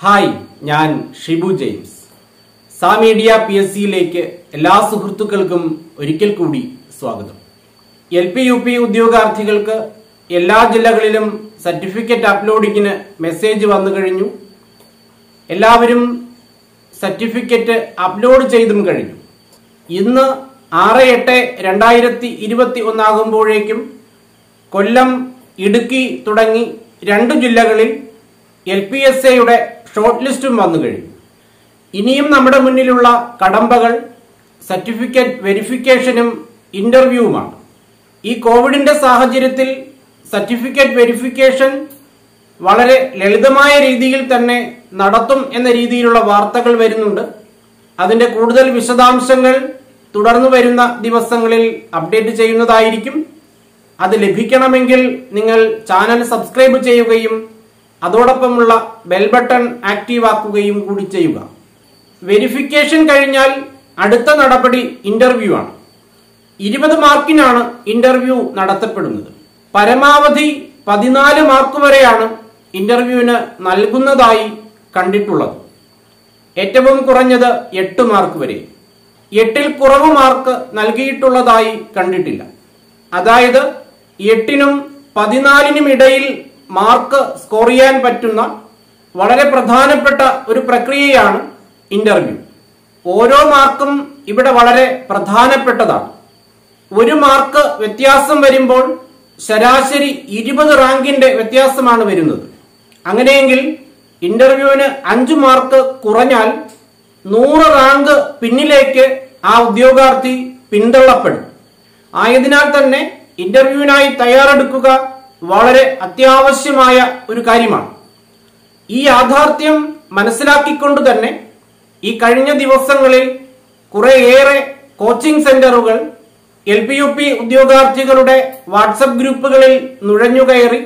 Hi ഞാൻ Shibu James. സാ media P S സിയിലേക്ക് എല്ലാ സുഹൃത്തുക്കൾക്കും ഒരിക്കൽ കൂടി സ്വാഗതം. എൽ പി യു പി ഉദ്യോഗാർത്ഥികൾക്ക് എല്ലാ ജില്ലകളിലും സർട്ടിഫിക്കറ്റ് അപ്ലോഡിങ്ങിന് മെസ്സേജ് വന്നു കഴിഞ്ഞു. എല്ലാവരും സർട്ടിഫിക്കറ്റ് അപ്ലോഡ് ചെയ്തും കഴിഞ്ഞു. ഇന്ന് ആറ് എട്ട് രണ്ടായിരത്തി ഇരുപത്തി ഒന്നാകുമ്പോഴേക്കും കൊല്ലം ഇടുക്കി തുടങ്ങി രണ്ട് ജില്ലകളിൽ എൽ പി എസ് എയുടെ ഷോർട്ട് ലിസ്റ്റും വന്നു കഴിഞ്ഞു ഇനിയും നമ്മുടെ മുന്നിലുള്ള കടമ്പകൾ സർട്ടിഫിക്കറ്റ് വെരിഫിക്കേഷനും ഇന്റർവ്യൂവുമാണ്. ഈ കോവിഡിന്റെ സാഹചര്യത്തിൽ സർട്ടിഫിക്കറ്റ് വെരിഫിക്കേഷൻ വളരെ ലളിതമായ രീതിയിൽ തന്നെ നടത്തും എന്ന രീതിയിലുള്ള വാർത്തകൾ വരുന്നുണ്ട്. അതിന്റെ കൂടുതൽ വിശദാംശങ്ങൾ തുടർന്നു വരുന്ന ദിവസങ്ങളിൽ അപ്ഡേറ്റ് ചെയ്യുന്നതായിരിക്കും. അത് ലഭിക്കണമെങ്കിൽ നിങ്ങൾ ചാനൽ സബ്സ്ക്രൈബ് ചെയ്യുകയും അതോടൊപ്പമുള്ള ബെൽ ബട്ടൺ ആക്റ്റീവ് ആക്കുകയും കൂടി ചെയ്യുക. വെരിഫിക്കേഷൻ കഴിഞ്ഞാൽ അടുത്ത നടപടി ഇന്റർവ്യൂ ആണ്. ഇരുപത് മാർക്കിനാണ് ഇന്റർവ്യൂ നടത്തപ്പെടുന്നത്. പരമാവധി പതിനാല് മാർക്ക് വരെയാണ് ഇന്റർവ്യൂവിന് നൽകുന്നതായി കണ്ടിട്ടുള്ളത്. ഏറ്റവും കുറഞ്ഞത് എട്ട് മാർക്ക് വരെ. എട്ടിൽ കുറവ് മാർക്ക് നൽകിയിട്ടുള്ളതായി കണ്ടിട്ടില്ല. അതായത് എട്ടിനും പതിനാലിനും ഇടയിൽ മാർക്ക് സ്കോർ ചെയ്യാൻ പറ്റുന്ന വളരെ പ്രധാനപ്പെട്ട ഒരു പ്രക്രിയയാണ് ഇന്റർവ്യൂ ഓരോ മാർക്കും ഇവിടെ വളരെ പ്രധാനപ്പെട്ടതാണ്. ഒരു മാർക്ക് വ്യത്യാസം വരുമ്പോൾ ശരാശരി ഇരുപത് റാങ്കിന്റെ വ്യത്യാസമാണ് വരുന്നത്. അങ്ങനെയെങ്കിൽ ഇന്റർവ്യൂവിന് അഞ്ചു മാർക്ക് കുറഞ്ഞാൽ നൂറ് റാങ്ക് പിന്നിലേക്ക് ആ ഉദ്യോഗാർത്ഥി പിന്തള്ളപ്പെടും. ആയതിനാൽ തന്നെ ഇന്റർവ്യൂവിനായി തയ്യാറെടുക്കുക വളരെ അത്യാവശ്യമായ ഒരു കാര്യമാണ്. ഈ യാഥാർത്ഥ്യം മനസ്സിലാക്കിക്കൊണ്ട് തന്നെ ഈ കഴിഞ്ഞ ദിവസങ്ങളിൽ കുറേയേറെ കോച്ചിംഗ് സെന്ററുകൾ എൽ പി യു പി ഉദ്യോഗാർത്ഥികളുടെ വാട്സപ്പ് ഗ്രൂപ്പുകളിൽ നുഴഞ്ഞുകയറി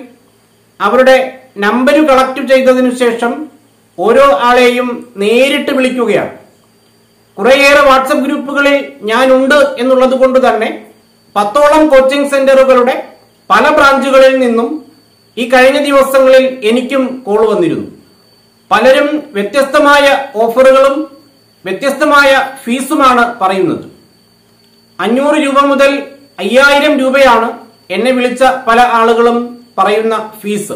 അവരുടെ നമ്പർ കളക്ട് ചെയ്തതിനു ശേഷം ഓരോ ആളെയും നേരിട്ട് വിളിക്കുകയാണ്. കുറേയേറെ വാട്സപ്പ് ഗ്രൂപ്പുകളിൽ ഞാനുണ്ട് എന്നുള്ളത് കൊണ്ട് തന്നെ പത്തോളം കോച്ചിംഗ് സെന്ററുകളുടെ പല ബ്രാഞ്ചുകളിൽ നിന്നും ഈ കഴിഞ്ഞ ദിവസങ്ങളിൽ എനിക്കും കോൾ വന്നിരുന്നു. പലരും വ്യത്യസ്തമായ ഓഫറുകളും വ്യത്യസ്തമായ ഫീസുമാണ് പറയുന്നത്. അഞ്ഞൂറ് രൂപ മുതൽ അയ്യായിരം രൂപയാണ് എന്നെ വിളിച്ച പല ആളുകളും പറയുന്ന ഫീസ്.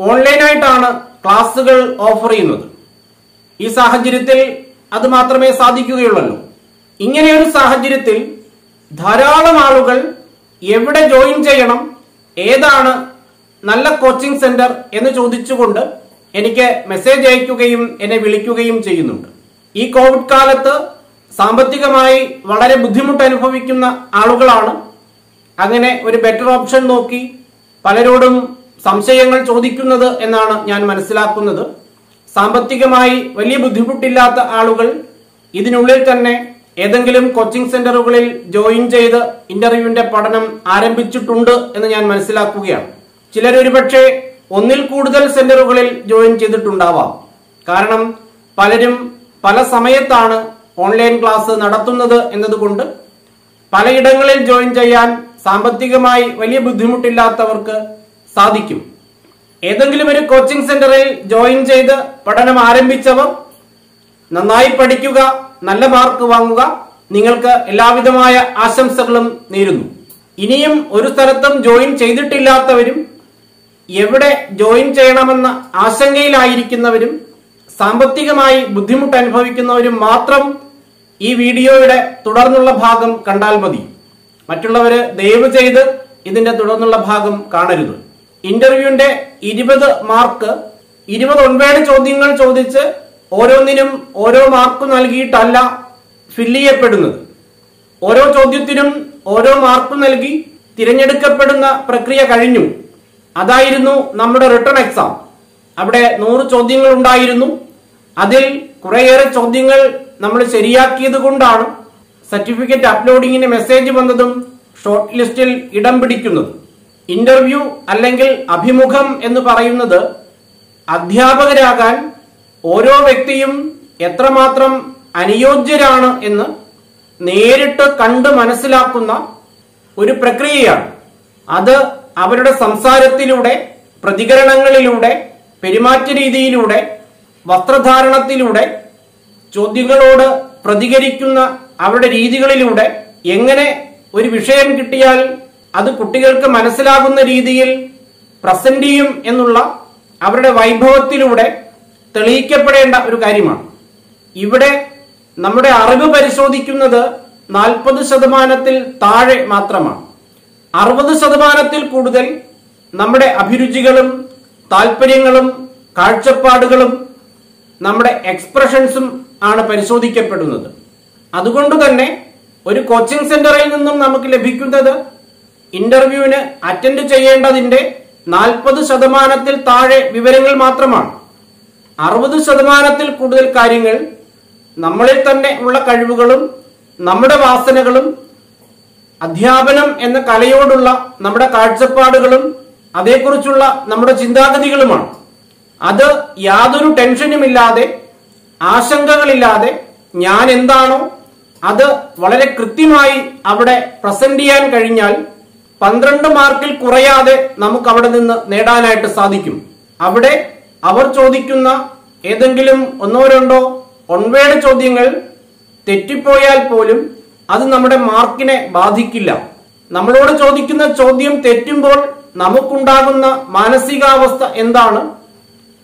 ഓൺലൈനായിട്ടാണ് ക്ലാസുകൾ ഓഫർ ചെയ്യുന്നത്. ഈ സാഹചര്യത്തിൽ അത് മാത്രമേ സാധിക്കുകയുള്ളൂ ഇങ്ങനെയൊരു സാഹചര്യത്തിൽ ധാരാളം ആളുകൾ എവിടെ ജോയിൻ ചെയ്യണം ഏതാണ് നല്ല കോച്ചിങ് സെന്റർ എന്ന് ചോദിച്ചുകൊണ്ട് എനിക്ക് മെസ്സേജ് അയക്കുകയും എന്നെ വിളിക്കുകയും ചെയ്യുന്നുണ്ട്. ഈ കോവിഡ് കാലത്ത് സാമ്പത്തികമായി വളരെ ബുദ്ധിമുട്ട് അനുഭവിക്കുന്ന ആളുകളാണ്. അങ്ങനെ ഒരു ബെറ്റർ ഓപ്ഷൻ നോക്കി പലരോടും സംശയങ്ങൾ ചോദിക്കുന്നത് എന്നാണ് ഞാൻ മനസ്സിലാക്കുന്നത്. സാമ്പത്തികമായി വലിയ ബുദ്ധിമുട്ടില്ലാത്ത ആളുകൾ ഇതിനുള്ളിൽ തന്നെ ഏതെങ്കിലും കോച്ചിംഗ് സെന്ററുകളിൽ ജോയിൻ ചെയ്ത് ഇന്റർവ്യൂവിന്റെ പഠനം ആരംഭിച്ചിട്ടുണ്ട് എന്ന് ഞാൻ മനസ്സിലാക്കുകയാണ്. ചിലർ ഒരുപക്ഷെ ഒന്നിൽ കൂടുതൽ സെന്ററുകളിൽ ജോയിൻ ചെയ്തിട്ടുണ്ടാവാം. കാരണം പലരും പല സമയത്താണ് ഓൺലൈൻ ക്ലാസ് നടത്തുന്നത് എന്നതുകൊണ്ട് പലയിടങ്ങളിൽ ജോയിൻ ചെയ്യാൻ സാമ്പത്തികമായി വലിയ ബുദ്ധിമുട്ടില്ലാത്തവർക്ക് സാധിക്കും. ഏതെങ്കിലും ഒരു കോച്ചിംഗ് സെന്ററിൽ ജോയിൻ ചെയ്ത് പഠനം ആരംഭിച്ചവർ നന്നായി പഠിക്കുക നല്ല മാർക്ക് വാങ്ങുക നിങ്ങൾക്ക് എല്ലാവിധമായ ആശംസകളും നേരുന്നു. ഇനിയും ഒരു സ്ഥലത്തും ജോയിൻ ചെയ്തിട്ടില്ലാത്തവരും എവിടെ ജോയിൻ ചെയ്യണമെന്ന ആശങ്കയിലായിരിക്കുന്നവരും സാമ്പത്തികമായി ബുദ്ധിമുട്ട് അനുഭവിക്കുന്നവരും മാത്രം ഈ വീഡിയോയുടെ തുടർന്നുള്ള ഭാഗം കണ്ടാൽ മതി. മറ്റുള്ളവര് ദയവ് ചെയ്ത് ഇതിന്റെ തുടർന്നുള്ള ഭാഗം കാണരുത്. ഇന്റർവ്യൂവിന്റെ ഇരുപത് മാർക്ക് ഇരുപത് ഒൻപേഴ് ചോദ്യങ്ങൾ ചോദിച്ച് ഓരോന്നിനും ഓരോ മാർക്ക് നൽകിയിട്ടല്ല ഫില്ല് ചെയ്യപ്പെടുന്നത്. ഓരോ ചോദ്യത്തിനും ഓരോ മാർക്ക് നൽകി തിരഞ്ഞെടുക്കപ്പെടുന്ന പ്രക്രിയ കഴിഞ്ഞു. അതായിരുന്നു നമ്മുടെ റിട്ടേൺ എക്സാം അവിടെ നൂറ് ചോദ്യങ്ങൾ ഉണ്ടായിരുന്നു. അതിൽ കുറേയേറെ ചോദ്യങ്ങൾ നമ്മൾ ശരിയാക്കിയത് കൊണ്ടാണ് സർട്ടിഫിക്കറ്റ് അപ്ലോഡിങ്ങിന് മെസ്സേജ് വന്നതും ഷോർട്ട് ലിസ്റ്റിൽ ഇടം പിടിക്കുന്നത്. ഇന്റർവ്യൂ അല്ലെങ്കിൽ അഭിമുഖം എന്ന് പറയുന്നത് അധ്യാപകരാകാൻ ഓരോ വ്യക്തിയും എത്രമാത്രം അനുയോജ്യരാണ് എന്ന് നേരിട്ട് കണ്ട് മനസ്സിലാക്കുന്ന ഒരു പ്രക്രിയയാണ്. അത് അവരുടെ സംസാരത്തിലൂടെ പ്രതികരണങ്ങളിലൂടെ പെരുമാറ്റ രീതിയിലൂടെ വസ്ത്രധാരണത്തിലൂടെ ചോദ്യങ്ങളോട് പ്രതികരിക്കുന്ന അവരുടെ രീതികളിലൂടെ എങ്ങനെ ഒരു വിഷയം കിട്ടിയാൽ അത് കുട്ടികൾക്ക് മനസ്സിലാകുന്ന രീതിയിൽ പ്രസന്റ് ചെയ്യും എന്നുള്ള അവരുടെ വൈഭവത്തിലൂടെ തെളിയിക്കപ്പെടേണ്ട ഒരു കാര്യമാണ്. ഇവിടെ നമ്മുടെ അറിവ് പരിശോധിക്കുന്നത് നാൽപ്പത് ശതമാനത്തിൽ താഴെ മാത്രമാണ്. അറുപത് ശതമാനത്തിൽ കൂടുതൽ നമ്മുടെ അഭിരുചികളും താല്പര്യങ്ങളും കാഴ്ചപ്പാടുകളും നമ്മുടെ എക്സ്പ്രഷൻസും ആണ് പരിശോധിക്കപ്പെടുന്നത്. അതുകൊണ്ട് തന്നെ ഒരു കോച്ചിങ് സെന്ററിൽ നിന്നും നമുക്ക് ലഭിക്കുന്നത് ഇന്റർവ്യൂവിന് അറ്റൻഡ് ചെയ്യേണ്ടതിന്റെ നാൽപ്പത് ശതമാനത്തിൽ താഴെ വിവരങ്ങൾ മാത്രമാണ്. അറുപത് ശതമാനത്തിൽ കൂടുതൽ കാര്യങ്ങൾ നമ്മളിൽ തന്നെ ഉള്ള കഴിവുകളും നമ്മുടെ വാസനകളും അധ്യാപനം എന്ന കലയോടുള്ള നമ്മുടെ കാഴ്ചപ്പാടുകളും അതേക്കുറിച്ചുള്ള നമ്മുടെ ചിന്താഗതികളുമാണ്. അത് യാതൊരു ടെൻഷനുമില്ലാതെ ആശങ്കകളില്ലാതെ ഞാൻ എന്താണോ അത് വളരെ കൃത്യമായി അവിടെ പ്രസന്റ് ചെയ്യാൻ കഴിഞ്ഞാൽ പന്ത്രണ്ട് മാർക്കിൽ കുറയാതെ നമുക്ക് അവിടെ നിന്ന് നേടാനായിട്ട് സാധിക്കും. അവിടെ അവർ ചോദിക്കുന്ന ഏതെങ്കിലും ഒന്നോ രണ്ടോ ഒൺവേഡ് ചോദ്യങ്ങൾ തെറ്റിപ്പോയാൽ പോലും അത് നമ്മുടെ മാർക്കിനെ ബാധിക്കില്ല. നമ്മളോട് ചോദിക്കുന്ന ചോദ്യം തെറ്റുമ്പോൾ നമുക്കുണ്ടാകുന്ന മാനസികാവസ്ഥ എന്താണ്?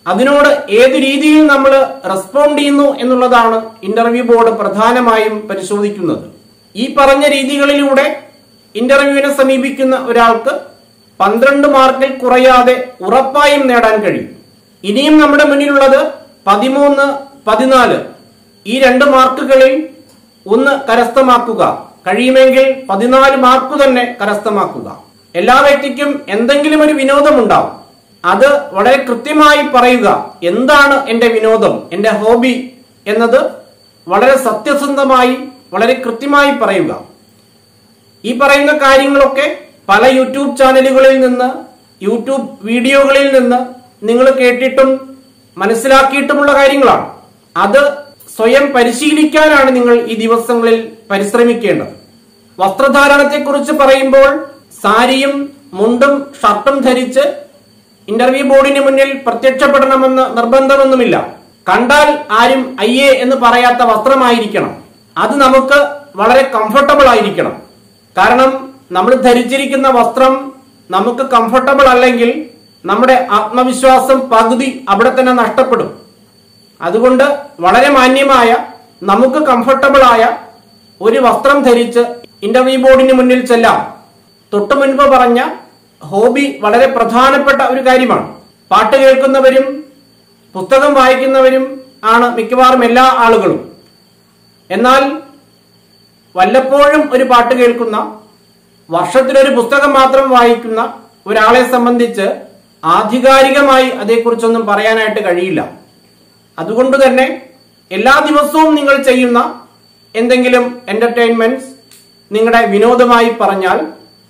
അതിനോട് ഏത് രീതിയിൽ നമ്മൾ റെസ്പോണ്ട് ചെയ്യുന്നു എന്നുള്ളതാണ് ഇന്റർവ്യൂ ബോർഡ് പ്രധാനമായും പരിശോധിക്കുന്നത്. ഈ പറഞ്ഞ രീതികളിലൂടെ ഇന്റർവ്യൂവിനെ സമീപിക്കുന്ന ഒരാൾക്ക് പന്ത്രണ്ട് മാർക്കിൽ കുറയാതെ ഉറപ്പായും നേടാൻ കഴിയും. ഇനിയും നമ്മുടെ മുന്നിലുള്ളത് പതിമൂന്ന് പതിനാല്. ഈ രണ്ട് മാർക്കുകളിൽ ഒന്ന് കരസ്ഥമാക്കുക. കഴിയുമെങ്കിൽ പതിനാല് മാർക്ക് തന്നെ കരസ്ഥമാക്കുക. എല്ലാ വ്യക്തിക്കും എന്തെങ്കിലും ഒരു വിനോദമുണ്ടാവും. അത് വളരെ കൃത്യമായി പറയുക എന്താണ് എന്റെ വിനോദം എന്റെ ഹോബി? എന്നത് വളരെ സത്യസന്ധമായി വളരെ കൃത്യമായി പറയുക. ഈ പറയുന്ന കാര്യങ്ങളൊക്കെ പല യൂട്യൂബ് ചാനലുകളിൽ നിന്ന് യൂട്യൂബ് വീഡിയോകളിൽ നിന്ന് നിങ്ങൾ കേട്ടിട്ടും മനസ്സിലാക്കിയിട്ടുമുള്ള കാര്യങ്ങളാണ്. അത് സ്വയം പരിശീലിക്കാനാണ് നിങ്ങൾ ഈ ദിവസങ്ങളിൽ പരിശ്രമിക്കേണ്ടത്. വസ്ത്രധാരണത്തെക്കുറിച്ച് പറയുമ്പോൾ സാരിയും മുണ്ടും ഷർട്ടും ധരിച്ച് ഇന്റർവ്യൂ ബോർഡിന് മുന്നിൽ പ്രത്യക്ഷപ്പെടണമെന്ന് നിർബന്ധമൊന്നുമില്ല. കണ്ടാൽ ആരും അയ്യേ എന്ന് പറയാത്ത വസ്ത്രമായിരിക്കണം. അത് നമുക്ക് വളരെ കംഫർട്ടബിൾ ആയിരിക്കണം. കാരണം നമ്മൾ ധരിച്ചിരിക്കുന്ന വസ്ത്രം നമുക്ക് കംഫർട്ടബിൾ അല്ലെങ്കിൽ നമ്മുടെ ആത്മവിശ്വാസം പകുതി അവിടെ തന്നെ നഷ്ടപ്പെടും. അതുകൊണ്ട് വളരെ മാന്യമായ നമുക്ക് കംഫർട്ടബിൾ ആയ ഒരു വസ്ത്രം ധരിച്ച് ഇന്റർവ്യൂ ബോർഡിന് മുന്നിൽ ചെല്ലാം. തൊട്ടു മുൻപ് പറഞ്ഞ ഹോബി വളരെ പ്രധാനപ്പെട്ട ഒരു കാര്യമാണ്. പാട്ട് കേൾക്കുന്നവരും പുസ്തകം വായിക്കുന്നവരും ആണ് മിക്കവാറും എല്ലാ ആളുകളും. എന്നാൽ വല്ലപ്പോഴും ഒരു പാട്ട് കേൾക്കുന്ന വർഷത്തിലൊരു പുസ്തകം മാത്രം വായിക്കുന്ന ഒരാളെ സംബന്ധിച്ച് ആധികാരികമായി അതേക്കുറിച്ചൊന്നും പറയാനായിട്ട് കഴിയില്ല. അതുകൊണ്ട് തന്നെ എല്ലാ ദിവസവും നിങ്ങൾ ചെയ്യുന്ന എന്തെങ്കിലും എന്റർടൈൻമെന്റ്സ് നിങ്ങളുടെ വിനോദമായി പറഞ്ഞാൽ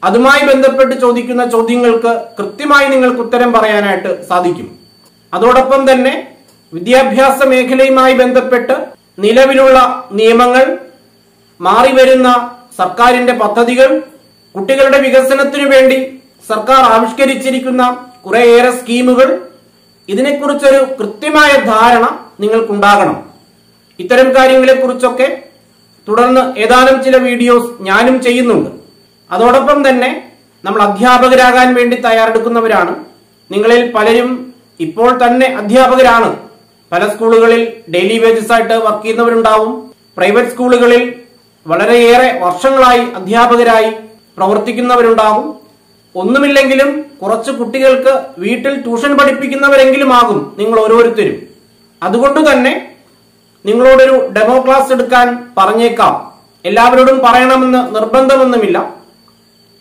അതുമായി ബന്ധപ്പെട്ട് ചോദിക്കുന്ന ചോദ്യങ്ങൾക്ക് കൃത്യമായി നിങ്ങൾക്ക് ഉത്തരം പറയാനായിട്ട് സാധിക്കും. അതോടൊപ്പം തന്നെ വിദ്യാഭ്യാസ മേഖലയുമായി ബന്ധപ്പെട്ട് നിലവിലുള്ള നിയമങ്ങൾ മാറിവരുന്ന സർക്കാരിന്റെ പദ്ധതികൾ കുട്ടികളുടെ വികസനത്തിനു വേണ്ടി സർക്കാർ ആവിഷ്കരിച്ചിരിക്കുന്ന കുറേയേറെ സ്കീമുകൾ ഇതിനെക്കുറിച്ചൊരു കൃത്യമായ ധാരണ നിങ്ങൾക്കുണ്ടാകണം. ഇത്തരം കാര്യങ്ങളെക്കുറിച്ചൊക്കെ തുടർന്ന് ഏതാനും ചില വീഡിയോസ് ഞാനും ചെയ്യുന്നുണ്ട്. അതോടൊപ്പം തന്നെ നമ്മൾ അധ്യാപകരാകാൻ വേണ്ടി തയ്യാറെടുക്കുന്നവരാണ്. നിങ്ങളിൽ പലരും ഇപ്പോൾ തന്നെ അധ്യാപകരാണ്. പല സ്കൂളുകളിൽ ഡെയിലി വേജസ് ആയിട്ട് വർക്ക് ചെയ്യുന്നവരുണ്ടാവും. പ്രൈവറ്റ് സ്കൂളുകളിൽ വളരെയേറെ വർഷങ്ങളായി അധ്യാപകരായി പ്രവർത്തിക്കുന്നവരുണ്ടാകും ഒന്നുമില്ലെങ്കിലും കുറച്ച് കുട്ടികൾക്ക് വീട്ടിൽ ട്യൂഷൻ പഠിപ്പിക്കുന്നവരെങ്കിലും ആകും നിങ്ങൾ ഓരോരുത്തരും. അതുകൊണ്ട് തന്നെ നിങ്ങളോടൊരു ഡെമോ ക്ലാസ് എടുക്കാൻ പറഞ്ഞേക്കാം. എല്ലാവരോടും പറയണമെന്ന് നിർബന്ധമൊന്നുമില്ല.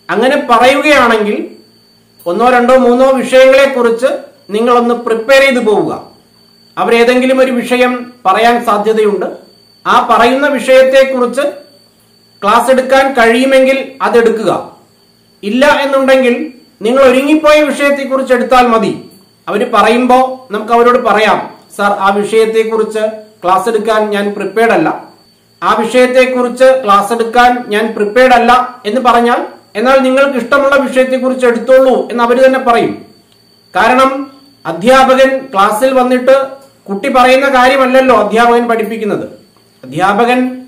അങ്ങനെ പറയുകയാണെങ്കിൽ ഒന്നോ രണ്ടോ മൂന്നോ വിഷയങ്ങളെ കുറിച്ച് നിങ്ങളൊന്ന് പ്രിപ്പയർ ചെയ്തു പോവുക. അവരേതെങ്കിലും ഒരു വിഷയം പറയാൻ സാധ്യതയുണ്ട്. ആ പറയുന്ന വിഷയത്തെക്കുറിച്ച് ക്ലാസ് എടുക്കാൻ കഴിയുമെങ്കിൽ അതെടുക്കുക. ഇല്ല എന്നുണ്ടെങ്കിൽ നിങ്ങൾ ഒരുങ്ങിപ്പോയ വിഷയത്തെക്കുറിച്ച് എടുത്താൽ മതി. അവർ പറയുമ്പോൾ നമുക്ക് അവരോട് പറയാം. സാർ ആ വിഷയത്തെക്കുറിച്ച് ക്ലാസ് എടുക്കാൻ ഞാൻ പ്രിപ്പയർഡ് അല്ല. ആ വിഷയത്തെക്കുറിച്ച് ക്ലാസ് എടുക്കാൻ ഞാൻ പ്രിപ്പയർഡ് അല്ല എന്ന് പറഞ്ഞാൽ എന്നാൽ നിങ്ങൾക്ക് ഇഷ്ടമുള്ള വിഷയത്തെക്കുറിച്ച് എടുത്തോളൂ എന്ന് അവർ തന്നെ പറയും. കാരണം അധ്യാപകൻ ക്ലാസ്സിൽ വന്നിട്ട് കുട്ടി പറയുന്ന കാര്യമല്ലല്ലോ അധ്യാപകൻ പഠിപ്പിക്കുന്നത്. അധ്യാപകൻ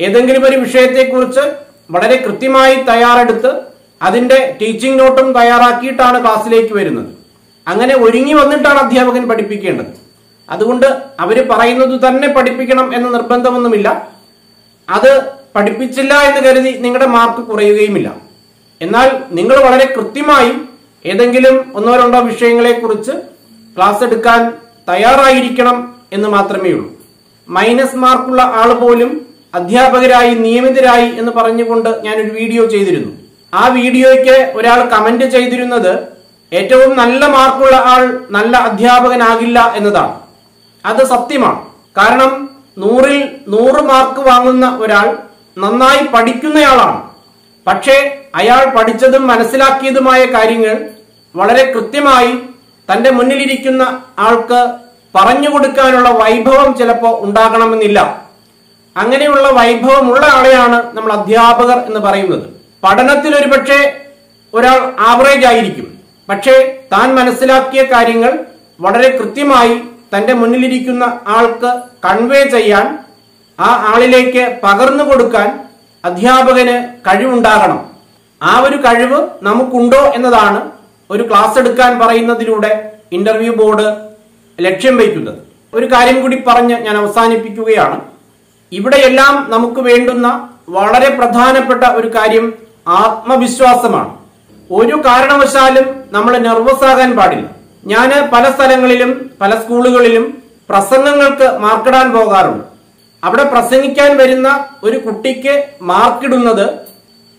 ഏതെങ്കിലും ഒരു വിഷയത്തെക്കുറിച്ച് വളരെ കൃത്യമായി തയ്യാറെടുത്ത് അതിന്റെ ടീച്ചിങ് നോട്ടും തയ്യാറാക്കിയിട്ടാണ് ക്ലാസ്സിലേക്ക് വരുന്നത്. അങ്ങനെ ഒരുങ്ങി വന്നിട്ടാണ് അധ്യാപകൻ പഠിപ്പിക്കേണ്ടത്. അതുകൊണ്ട് അവർ പറയുന്നത് തന്നെ പഠിപ്പിക്കണം എന്ന നിർബന്ധമൊന്നുമില്ല. അത് പഠിപ്പിച്ചില്ല എന്ന് കരുതി നിങ്ങളുടെ മാർക്ക് കുറയുകയുമില്ല. എന്നാൽ നിങ്ങൾ വളരെ കൃത്യമായി ഏതെങ്കിലും ഒന്നോ രണ്ടോ വിഷയങ്ങളെ കുറിച്ച് ക്ലാസ് എടുക്കാൻ തയ്യാറായിരിക്കണം എന്ന് മാത്രമേ ഉള്ളൂ. മൈനസ് മാർക്കുള്ള ആൾ പോലും അധ്യാപകരായി നിയമിതരായി എന്ന് പറഞ്ഞുകൊണ്ട് ഞാനൊരു വീഡിയോ ചെയ്തിരുന്നു. ആ വീഡിയോയ്ക്ക് ഒരാൾ കമന്റ് ചെയ്തിരുന്നത് ഏറ്റവും നല്ല മാർക്കുള്ള ആൾ നല്ല അധ്യാപകനാകില്ല എന്നതാണ്. അത് സത്യമാണ്. കാരണം നൂറിൽ നൂറ് മാർക്ക് വാങ്ങുന്ന ഒരാൾ നന്നായി പഠിക്കുന്നയാളാണ്. പക്ഷേ അയാൾ പഠിച്ചതും മനസ്സിലാക്കിയതുമായ കാര്യങ്ങൾ വളരെ കൃത്യമായി തന്റെ മുന്നിലിരിക്കുന്ന ആൾക്ക് പറഞ്ഞു കൊടുക്കാനുള്ള വൈഭവം ചിലപ്പോൾ ഉണ്ടാകണമെന്നില്ല. അങ്ങനെയുള്ള വൈഭവമുള്ള ആളെയാണ് നമ്മൾ അധ്യാപകർ എന്ന് പറയുന്നത്. പഠനത്തിൽ ഒരുപക്ഷെ ഒരാൾ ആവറേജ് ആയിരിക്കും. പക്ഷേ താൻ മനസ്സിലാക്കിയ കാര്യങ്ങൾ വളരെ കൃത്യമായി തന്റെ മുന്നിലിരിക്കുന്ന ആൾക്ക് കൺവേ ചെയ്യാൻ ആ ആളിലേക്ക് പകർന്നു കൊടുക്കാൻ അധ്യാപകന് കഴിവുണ്ടാകണം. ആ ഒരു കഴിവ് നമുക്കുണ്ടോ എന്നതാണ് ഒരു ക്ലാസ് എടുക്കാൻ പറയുന്നതിലൂടെ ഇന്റർവ്യൂ ബോർഡ് ലക്ഷ്യം വയ്ക്കുന്നത്. ഒരു കാര്യം കൂടി പറഞ്ഞ് ഞാൻ അവസാനിപ്പിക്കുകയാണ്. ഇവിടെയെല്ലാം നമുക്ക് വേണ്ടുന്ന വളരെ പ്രധാനപ്പെട്ട ഒരു കാര്യം ആത്മവിശ്വാസമാണ്. ഒരു കാരണവശാലും നമ്മൾ നെർവസ് ആകാൻ പാടില്ല. ഞാൻ പല സ്ഥലങ്ങളിലും പല സ്കൂളുകളിലും പ്രസംഗങ്ങൾക്ക് മാർക്കിടാൻ പോകാറുണ്ട്. അവിടെ പ്രസംഗിക്കാൻ വരുന്ന ഒരു കുട്ടിക്ക് മാർക്കിടുന്നത്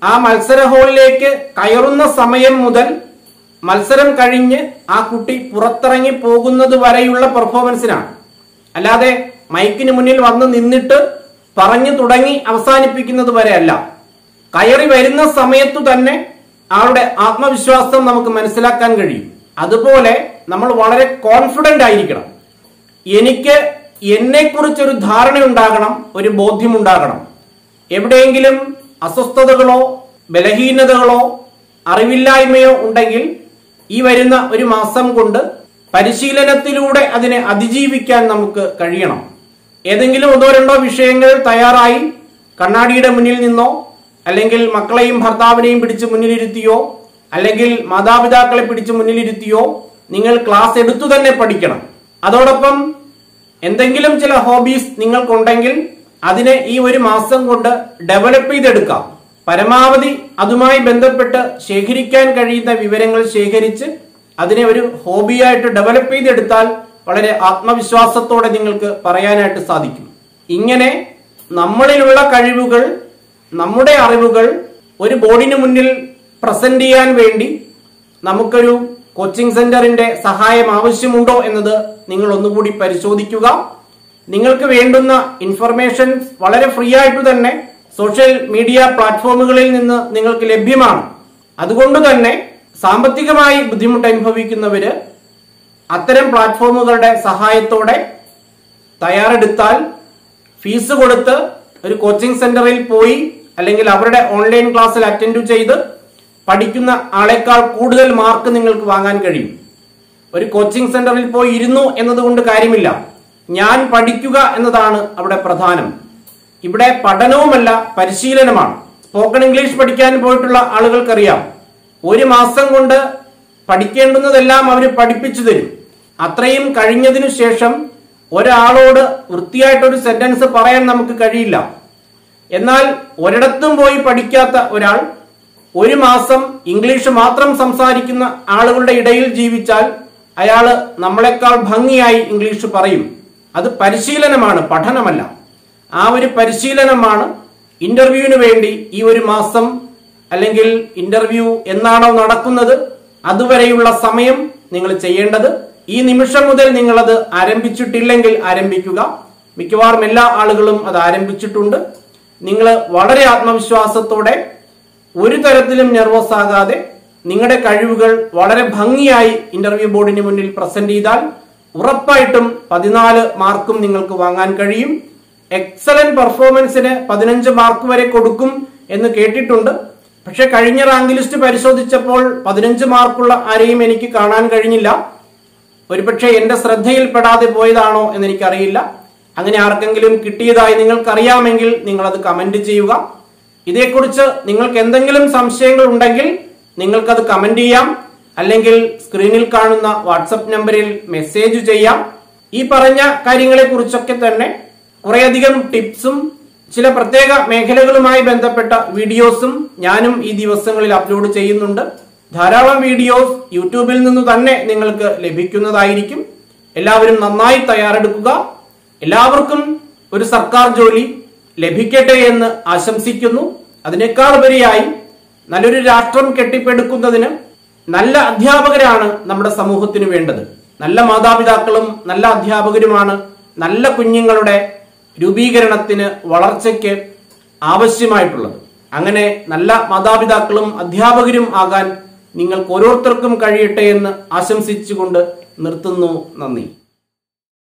ആ മത്സര ഹോളിലേക്ക് കയറുന്ന സമയം മുതൽ മത്സരം കഴിഞ്ഞ് ആ കുട്ടി പുറത്തിറങ്ങി പോകുന്നത് വരെയുള്ള പെർഫോമൻസിനാണ്. അല്ലാതെ മൈക്കിന് മുന്നിൽ വന്ന് നിന്നിട്ട് പറഞ്ഞു തുടങ്ങി അവസാനിപ്പിക്കുന്നത് വരെ അല്ല കയറി വരുന്ന സമയത്തു തന്നെ ആളുടെ ആത്മവിശ്വാസം നമുക്ക് മനസ്സിലാക്കാൻ കഴിയും. അതുപോലെ നമ്മൾ വളരെ കോൺഫിഡന്റ് ആയിരിക്കണം. എനിക്ക് എന്നെക്കുറിച്ചൊരു ധാരണയുണ്ടാകണം ഒരു ബോധ്യമുണ്ടാകണം എവിടെയെങ്കിലും അസ്വസ്ഥതകളോ ബലഹീനതകളോ അറിവില്ലായ്മയോ ഉണ്ടെങ്കിൽ ഈ വരുന്ന ഒരു മാസം കൊണ്ട് പരിശീലനത്തിലൂടെ അതിനെ അതിജീവിക്കാൻ നമുക്ക് കഴിയണം. ഏതെങ്കിലും ഒന്നോ രണ്ടോ വിഷയങ്ങൾ തയ്യാറായി കണ്ണാടിയുടെ മുന്നിൽ നിന്നോ അല്ലെങ്കിൽ മക്കളെയും ഭർത്താവിനെയും പിടിച്ച് മുന്നിലിരുത്തിയോ അല്ലെങ്കിൽ മാതാപിതാക്കളെ പിടിച്ച് മുന്നിലിരുത്തിയോ നിങ്ങൾ ക്ലാസ് എടുത്തു തന്നെ പഠിക്കണം. അതോടൊപ്പം എന്തെങ്കിലും ചില ഹോബീസ് നിങ്ങൾക്കുണ്ടെങ്കിൽ അതിനെ ഈ ഒരു മാസം കൊണ്ട് ഡെവലപ്പ് ചെയ്തെടുക്കാം. പരമാവധി അതുമായി ബന്ധപ്പെട്ട് ശേഖരിക്കാൻ കഴിയുന്ന വിവരങ്ങൾ ശേഖരിച്ച് അതിനെ ഒരു ഹോബിയായിട്ട് ഡെവലപ്പ് ചെയ്തെടുത്താൽ വളരെ ആത്മവിശ്വാസത്തോടെ നിങ്ങൾക്ക് പറയാനായിട്ട് സാധിക്കും. ഇങ്ങനെ നമ്മളിലുള്ള കഴിവുകൾ നമ്മുടെ അറിവുകൾ ഒരു ബോർഡിന് മുന്നിൽ പ്രസന്റ് ചെയ്യാൻ വേണ്ടി നമുക്കൊരു കോച്ചിങ് സെന്ററിന്റെ സഹായം ആവശ്യമുണ്ടോ എന്നത് നിങ്ങൾ ഒന്നുകൂടി പരിശോധിക്കുക. നിങ്ങൾക്ക് വേണ്ടുന്ന ഇൻഫർമേഷൻ വളരെ ഫ്രീ ആയിട്ട് തന്നെ സോഷ്യൽ മീഡിയ പ്ലാറ്റ്ഫോമുകളിൽ നിന്ന് നിങ്ങൾക്ക് ലഭ്യമാണ്. അതുകൊണ്ട് തന്നെ സാമ്പത്തികമായി ബുദ്ധിമുട്ട് അനുഭവിക്കുന്നവര് അത്തരം പ്ലാറ്റ്ഫോമുകളുടെ സഹായത്തോടെ തയ്യാറെടുത്താൽ ഫീസ് കൊടുത്ത് ഒരു കോച്ചിങ് സെന്ററിൽ പോയി അല്ലെങ്കിൽ അവരുടെ ഓൺലൈൻ ക്ലാസ്സിൽ അറ്റൻഡ് ചെയ്ത് പഠിക്കുന്ന ആളെക്കാൾ കൂടുതൽ മാർക്ക് നിങ്ങൾക്ക് വാങ്ങാൻ കഴിയും. ഒരു കോച്ചിങ് സെന്ററിൽ പോയി ഇരുന്നു എന്നതുകൊണ്ട് കാര്യമില്ല. ഞാൻ പഠിക്കുക എന്നതാണ് അവിടെ പ്രധാനം. ഇവിടെ പഠനവുമല്ല പരിശീലനമാണ്. സ്പോക്കൺ ഇംഗ്ലീഷ് പഠിക്കാൻ പോയിട്ടുള്ള ആളുകൾക്കറിയാം. ഒരു മാസം കൊണ്ട് പഠിക്കേണ്ടുന്നതെല്ലാം അവർ പഠിപ്പിച്ചു തരും. അത്രയും കഴിഞ്ഞതിനു ശേഷം ഒരാളോട് വൃത്തിയായിട്ടൊരു സെന്റൻസ് പറയാൻ നമുക്ക് കഴിയില്ല. എന്നാൽ ഒരിടത്തും പോയി പഠിക്കാത്ത ഒരാൾ ഒരു മാസം ഇംഗ്ലീഷ് മാത്രം സംസാരിക്കുന്ന ആളുകളുടെ ഇടയിൽ ജീവിച്ചാൽ അയാൾ നമ്മളെക്കാൾ ഭംഗിയായി ഇംഗ്ലീഷ് പറയും. അത് പരിശീലനമാണ് പഠനമല്ല. ആ ഒരു പരിശീലനമാണ് ഇന്റർവ്യൂവിന് വേണ്ടി ഈ ഒരു മാസം അല്ലെങ്കിൽ ഇന്റർവ്യൂ എന്നാണോ നടക്കുന്നത് അതുവരെയുള്ള സമയം നിങ്ങൾ ചെയ്യേണ്ടത്. ഈ നിമിഷം മുതൽ നിങ്ങളത് ആരംഭിച്ചിട്ടില്ലെങ്കിൽ ആരംഭിക്കുക. മിക്കവാറും എല്ലാ ആളുകളും അത് ആരംഭിച്ചിട്ടുണ്ട്. നിങ്ങൾ വളരെ ആത്മവിശ്വാസത്തോടെ ഒരു തരത്തിലും നെർവസ് ആകാതെ നിങ്ങളുടെ കഴിവുകൾ വളരെ ഭംഗിയായി ഇന്റർവ്യൂ ബോർഡിന് മുന്നിൽ പ്രസന്റ് ചെയ്താൽ ഉറപ്പായിട്ടും പതിനാല് മാർക്കും നിങ്ങൾക്ക് വാങ്ങാൻ കഴിയും. എക്സലന്റ് പെർഫോമൻസിന് പതിനഞ്ച് മാർക്ക് വരെ കൊടുക്കും എന്ന് കേട്ടിട്ടുണ്ട്. പക്ഷെ കഴിഞ്ഞ റാങ്ക് ലിസ്റ്റ് പരിശോധിച്ചപ്പോൾ പതിനഞ്ച് മാർക്കുള്ള ആരെയും എനിക്ക് കാണാൻ കഴിഞ്ഞില്ല. ഒരുപക്ഷെ എന്റെ ശ്രദ്ധയിൽപ്പെടാതെ പോയതാണോ എന്ന് എനിക്കറിയില്ല അങ്ങനെ ആർക്കെങ്കിലും കിട്ടിയതായി നിങ്ങൾക്കറിയാമെങ്കിൽ നിങ്ങൾ അത് കമന്റ് ചെയ്യുക. ഇതേക്കുറിച്ച് നിങ്ങൾക്ക് എന്തെങ്കിലും സംശയങ്ങൾ ഉണ്ടെങ്കിൽ നിങ്ങൾക്കത് കമന്റ് ചെയ്യാം. അല്ലെങ്കിൽ സ്ക്രീനിൽ കാണുന്ന വാട്സപ്പ് നമ്പറിൽ മെസ്സേജ് ചെയ്യാം. ഈ പറഞ്ഞ കാര്യങ്ങളെ കുറിച്ചൊക്കെ തന്നെ കുറേയധികം ടിപ്സും ചില പ്രത്യേക മേഖലകളുമായി ബന്ധപ്പെട്ട വീഡിയോസും ഞാനും ഈ ദിവസങ്ങളിൽ അപ്ലോഡ് ചെയ്യുന്നുണ്ട്. ധാരാളം വീഡിയോസ് യൂട്യൂബിൽ നിന്ന് തന്നെ നിങ്ങൾക്ക് ലഭിക്കുന്നതായിരിക്കും. എല്ലാവരും നന്നായി തയ്യാറെടുക്കുക. എല്ലാവർക്കും ഒരു സർക്കാർ ജോലി ലഭിക്കട്ടെ എന്ന് ആശംസിക്കുന്നു. അതിനേക്കാൾ ഉപരിയായി നല്ലൊരു രാഷ്ട്രം കെട്ടിപ്പടുക്കുന്നതിന് നല്ല അധ്യാപകരാണ് നമ്മുടെ സമൂഹത്തിന് വേണ്ടത്. നല്ല മാതാപിതാക്കളും നല്ല അധ്യാപകരുമാണ് നല്ല കുഞ്ഞുങ്ങളുടെ രൂപീകരണത്തിന് വളർച്ചയ്ക്ക് ആവശ്യമായിട്ടുള്ളത്. അങ്ങനെ നല്ല മാതാപിതാക്കളും അധ്യാപകരും ആകാൻ നിങ്ങൾക്ക് ഓരോരുത്തർക്കും കഴിയട്ടെ എന്ന് ആശംസിച്ചുകൊണ്ട് നിർത്തുന്നു. നന്ദി.